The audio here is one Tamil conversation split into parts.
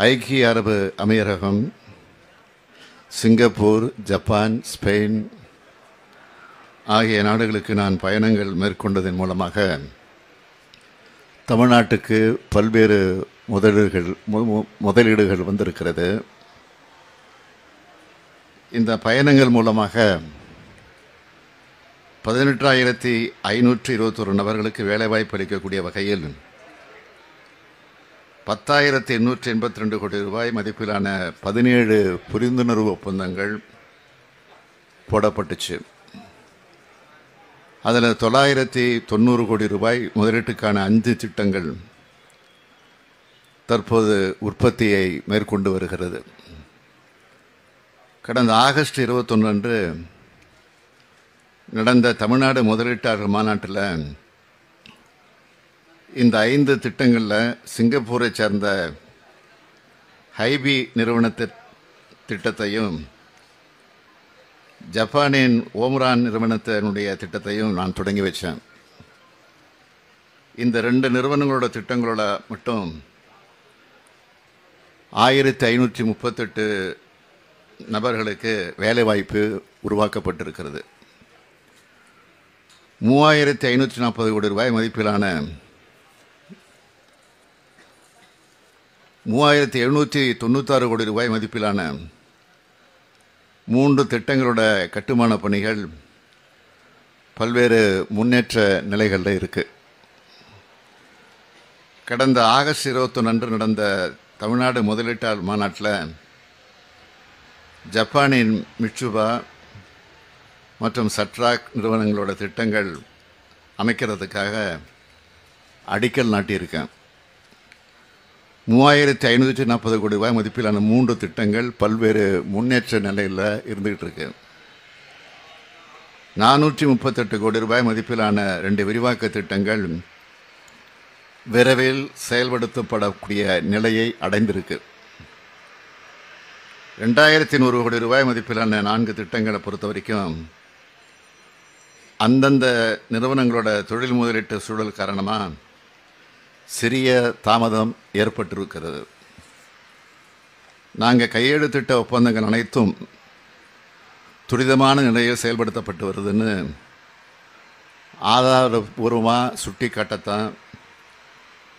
ஐக்கிய அரபு அமீரகம் சிங்கப்பூர் ஜப்பான் ஸ்பெயின் ஆகிய நாடுகளுக்கு நான் பயணங்கள் மேற்கொண்டதன் மூலமாக தமிழ்நாட்டுக்கு பல்வேறு முதலீடுகள் மு- முதலீடுகள் வந்திருக்கிறது. இந்த பயணங்கள் மூலமாக பதினெட்டாயிரத்தி ஐநூற்றி இருபத்தொரு நபர்களுக்கு வேலைவாய்ப்பு அளிக்கக்கூடிய வகையில் பத்தாயிரத்தி எண்ணூற்றி எண்பத்தி ரெண்டு கோடி ரூபாய் மதிப்பிலான பதினேழு புரிந்துணர்வு ஒப்பந்தங்கள் போடப்பட்டுச்சு. அதில் தொள்ளாயிரத்தி தொண்ணூறு கோடி ரூபாய் முதலீட்டுக்கான அஞ்சு திட்டங்கள் தற்போது உற்பத்தியை மேற்கொண்டு வருகிறது. கடந்த ஆகஸ்ட் இருபத்தொன்று அன்று நடந்த தமிழ்நாடு முதலீட்டாளர் மாநாட்டில் இந்த ஐந்து திட்டங்களில் சிங்கப்பூரை சேர்ந்த ஹைபி நிறுவனத்தை திட்டத்தையும் ஜப்பானின் ஓம்ரான் நிறுவனத்தினுடைய திட்டத்தையும் நான் தொடங்கி வச்சேன். இந்த ரெண்டு நிறுவனங்களோட திட்டங்களோட மட்டும் ஆயிரத்தி ஐநூற்றி முப்பத்தெட்டு நபர்களுக்கு வேலைவாய்ப்பு உருவாக்கப்பட்டிருக்கிறது. மூவாயிரத்தி ஐநூற்றி நாற்பது கோடி ரூபாய் மதிப்பிலான மூவாயிரத்தி எழுநூற்றி தொண்ணூத்தாறு கோடி ரூபாய் மதிப்பிலான மூன்று திட்டங்களோட கட்டுமான பணிகள் பல்வேறு முன்னேற்ற நிலைகளில் இருக்குது கடந்த ஆகஸ்ட் இருபத்தொன்று அன்று நடந்த தமிழ்நாடு முதலீட்டாளர் மாநாட்டில் ஜப்பானின் மிட்சுபா மற்றும் சட்ராக் நிறுவனங்களோட திட்டங்கள் அமைக்கிறதுக்காக அடிக்கல் நாட்டியிருக்கேன். மூவாயிரத்தி ஐநூற்றி நாற்பது கோடி ரூபாய் மதிப்பிலான மூன்று திட்டங்கள் பல்வேறு முன்னேற்ற நிலையில் இருந்துகிட்டு இருக்கு. நானூற்றி முப்பத்தெட்டு கோடி ரூபாய் மதிப்பிலான ரெண்டு விரிவாக்க திட்டங்கள் விரைவில் செயல்படுத்தப்படக்கூடிய நிலையை அடைந்திருக்கு. ரெண்டாயிரத்தி நூறு கோடி ரூபாய் மதிப்பிலான நான்கு திட்டங்களை பொறுத்த வரைக்கும் அந்தந்த நிறுவனங்களோட தொழில் முதலீட்டு சூழல் காரணமாக சிறிய தாமதம் ஏற்பட்டிருக்கிறது. நாங்கள் கையெழுத்திட்ட ஒப்பந்தங்கள் அனைத்தும் துரிதமான நிலையில் செயல்படுத்தப்பட்டு வருதுன்னு ஆதாரபூர்வமாக சுட்டி காட்டத்தான்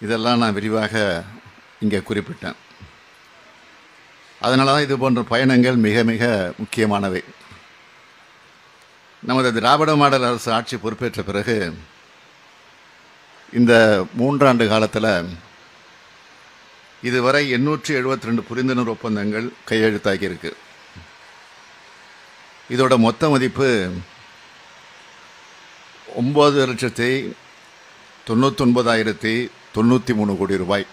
இதெல்லாம் நான் விரிவாக இங்கே குறிப்பிட்டேன். அதனால தான் இது போன்ற பயணங்கள் மிக மிக முக்கியமானவை. நமது திராவிட மாடல் அரசு ஆட்சி பொறுப்பேற்ற பிறகு இந்த மூன்றாண்டு காலத்தில் இதுவரை எண்ணூற்றி எழுபத்தி ரெண்டு புரிந்துணர்வு ஒப்பந்தங்கள் கையெழுத்தாகியிருக்கு இதோட மொத்த மதிப்பு ஒம்பது லட்சத்தி தொண்ணூத்தொன்பதாயிரத்தி தொண்ணூற்றி மூணு கோடி ரூபாய்.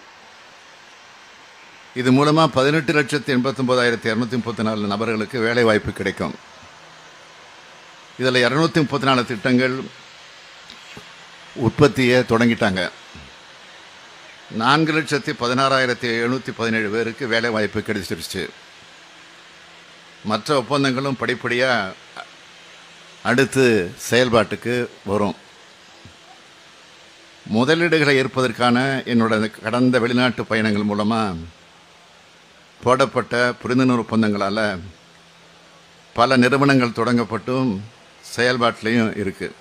இது மூலமாக பதினெட்டு லட்சத்தி எண்பத்தொம்போதாயிரத்தி இரநூத்தி முப்பத்தி நாலு நபர்களுக்கு வேலைவாய்ப்பு கிடைக்கும். இதில் இரநூத்தி முப்பத்தி நாலு திட்டங்கள் உற்பத்தியை தொடங்கிட்டாங்க. நான்கு லட்சத்தி பதினாறாயிரத்தி எழுநூற்றி பதினேழு பேருக்கு வேலை வாய்ப்பு கிடைச்சிருச்சு. மற்ற ஒப்பந்தங்களும் படிப்படியாக அடுத்து செயல்பாட்டுக்கு வரும். முதலீடுகளை ஏற்பதற்கான என்னோட கடந்த வெளிநாட்டு பயணங்கள் மூலமாக போடப்பட்ட புரிந்துணர்வு ஒப்பந்தங்களால் பல நிறுவனங்கள் தொடங்கப்பட்டும் செயல்பாட்டிலையும் இருக்குது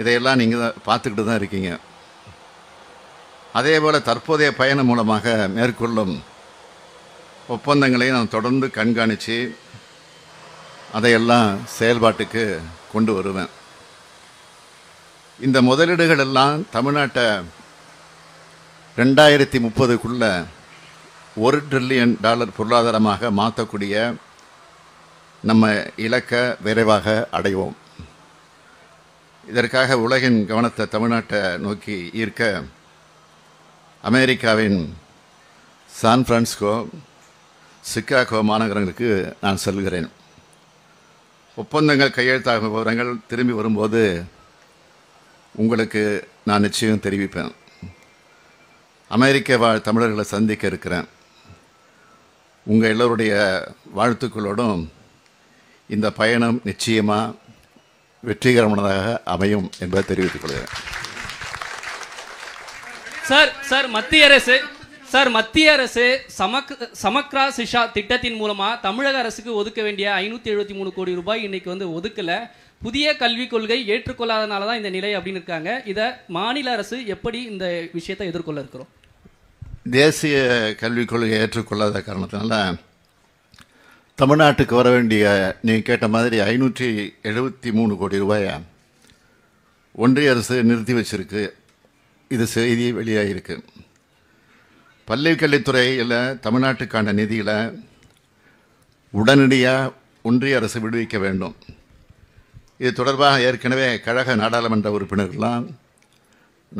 இதையெல்லாம் நீங்கள் தான் பார்த்துக்கிட்டு தான் இருக்கீங்க. அதே போல் தற்போதைய பயணம் மூலமாக மேற்கொள்ளும் ஒப்பந்தங்களை நான் தொடர்ந்து கண்காணித்து அதையெல்லாம் செயல்பாட்டுக்கு கொண்டு வருவேன். இந்த முதலீடுகள் எல்லாம் தமிழ்நாட்டை ரெண்டாயிரத்தி முப்பதுக்குள்ள ஒரு ட்ரில்லியன் டாலர் பொருளாதாரமாக மாற்றக்கூடிய நம்ம இலக்கை விரைவாக அடைவோம். இதற்காக உலகின் கவனத்தை தமிழ்நாட்டை நோக்கி ஈர்க்க அமெரிக்காவின் சான் பிரான்சிஸ்கோ சிக்காகோ மாநகரங்களுக்கு நான் செல்கிறேன். ஒப்பந்தங்கள் கையெழுத்தாகும் விவரங்கள் திரும்பி வரும்போது உங்களுக்கு நான் நிச்சயம் தெரிவிப்பேன். அமெரிக்க வாழ் தமிழர்களை சந்திக்க இருக்கிறேன். உங்கள் எல்லோருடைய வாழ்த்துக்களோடும் இந்த பயணம் நிச்சயமாக வெற்றிகரமானதாக அமையும் என்பதை தெரிவித்துக் கொள்கிறேன். சார் சார் மத்திய அரசு சார் மத்திய அரசு சமக் சமக்ரா சிஷா திட்டத்தின் மூலமா தமிழக அரசுக்கு ஒதுக்க வேண்டிய ஐநூத்தி எழுபத்தி மூணு கோடி ரூபாய் இன்னைக்கு வந்து ஒதுக்கல. புதிய கல்விக் கொள்கை ஏற்றுக்கொள்ளாதனால தான் இந்த நிலை அப்படின்னு இருக்காங்க. இதை மாநில அரசு எப்படி இந்த விஷயத்தை எதிர்கொள்ள இருக்கிறோம்? தேசிய கல்விக் கொள்கையை ஏற்றுக்கொள்ளாத காரணத்தினால தமிழ்நாட்டுக்கு வர வேண்டிய நீங்கள் கேட்ட மாதிரி ஐநூற்றி எழுபத்தி மூணு கோடி ரூபாயை ஒன்றிய அரசு நிறுத்தி வச்சிருக்கு. இது செய்தி வெளியாகிருக்கு பள்ளி கல்வித்துறையில் தமிழ்நாட்டுக்கான நிதியில் உடனடியாக ஒன்றிய அரசு விடுவிக்க வேண்டும். இது தொடர்பாக ஏற்கனவே கழக நாடாளுமன்ற உறுப்பினர்கள்லாம்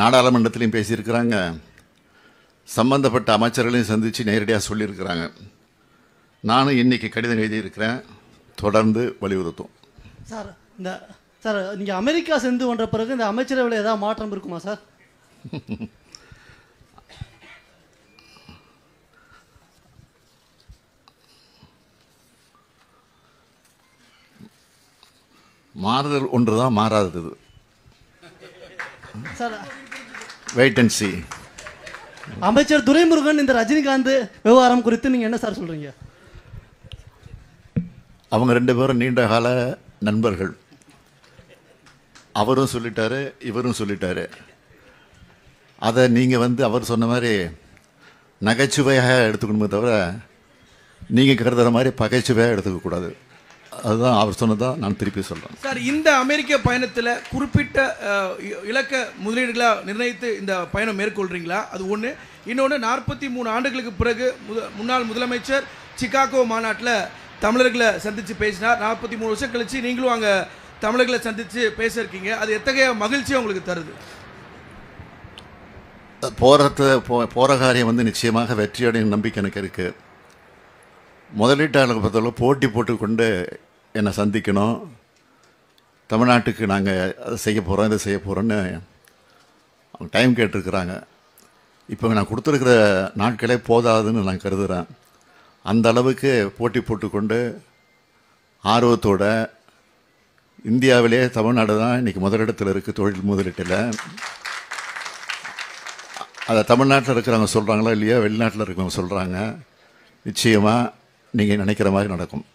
நாடாளுமன்றத்திலையும் பேசியிருக்கிறாங்க. சம்பந்தப்பட்ட அமைச்சர்களையும் சந்தித்து நேரடியாக சொல்லியிருக்கிறாங்க. நானும் இன்னைக்கு கடிதம் எழுதியிருக்கிறேன். தொடர்ந்து வலியுறுத்தும். சார் இந்த சார் நீங்க அமெரிக்கா சென்று வந்த பிறகு இந்த அமைச்சரவையில் ஏதாவது மாற்றம் இருக்குமா சார்? மாறுதல் ஒன்று தான் மாறாதது. சார் வெயிட் அண்ட் சி அமைச்சர் துரைமுருகன் இந்த ரஜினிகாந்த் விவகாரம் குறித்து நீங்க என்ன சார் சொல்றீங்க? அவங்க ரெண்டு பேரும் நீண்ட கால நண்பர்கள். அவரும் சொல்லிட்டாரு இவரும் சொல்லிட்டாரு. அதை நீங்கள் வந்து அவர் சொன்ன மாதிரி நகைச்சுவையாக எடுத்துக்கணுமே தவிர நீங்கள் கருதுகிற மாதிரி பகைச்சுவையாக எடுத்துக்கக்கூடாது அதுதான் அவர் சொன்னதான் நான் திருப்பி சொல்கிறேன் சார் இந்த அமெரிக்க பயணத்தில் குறிப்பிட்ட இ- இலக்க முதலீடுகளை நிர்ணயித்து இந்த பயணம் மேற்கொள்கிறீங்களா அது ஒன்று இன்னொன்று நாற்பத்தி மூணு ஆண்டுகளுக்கு பிறகு முன்னாள் முதலமைச்சர் சிகாகோ மாநாட்டில் தமிழர்களை சந்தித்து பேசினார். நாற்பத்தி மூணு வருஷம் கழித்து நீங்களும் அங்கே தமிழர்களை சந்தித்து பேசியிருக்கீங்க. அது எத்தகைய மகிழ்ச்சியை உங்களுக்கு தருது? போகிறது போ போகிற காரியம் வந்து நிச்சயமாக வெற்றியடையும் நம்பிக்கை எனக்கு இருக்குது முதலீட்டாளர்கள் பொறுத்தவரை போட்டி போட்டுக்கொண்டு என்னை சந்திக்கணும். தமிழ்நாட்டுக்கு நாங்கள் அதை செய்ய போகிறோம் இதை செய்ய போகிறோன்னு அவங்க டைம் கேட்டிருக்கிறாங்க. இப்போ நான் கொடுத்துருக்கிற நாட்களே போதாதுன்னு நான் கருதுகிறேன் அந்த அளவுக்கு போட்டி போட்டுக்கொண்டு ஆர்வத்தோட இந்தியாவிலே தமிழ்நாடு தான் இன்றைக்கி முதலிடத்தில் இருக்குது தொழில் முதலீட்டில். அதை தமிழ்நாட்டில் இருக்கிறவங்க சொல்கிறாங்களா இல்லையா? வெளிநாட்டில் இருக்கிறவங்க சொல்கிறாங்க நிச்சயமாக நீங்கள் நினைக்கிற மாதிரி நடக்கும்.